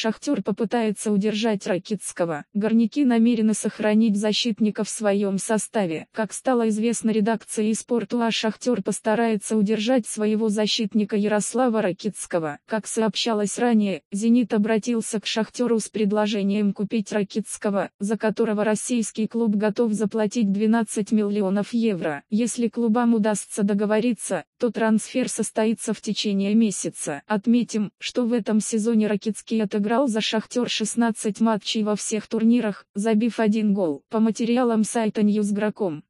Шахтер попытается удержать Ракитского. Горняки намерены сохранить защитника в своем составе. Как стало известно редакции спорту, а Шахтер постарается удержать своего защитника Ярослава Ракитского. Как сообщалось ранее, «Зенит» обратился к Шахтеру с предложением купить Ракитского, за которого российский клуб готов заплатить 12 миллионов евро. Если клубам удастся договориться, то трансфер состоится в течение месяца. Отметим, что в этом сезоне Ракитский отыграл за Шахтер 16 матчей во всех турнирах, забив один гол. По материалам сайта Newsgro.com.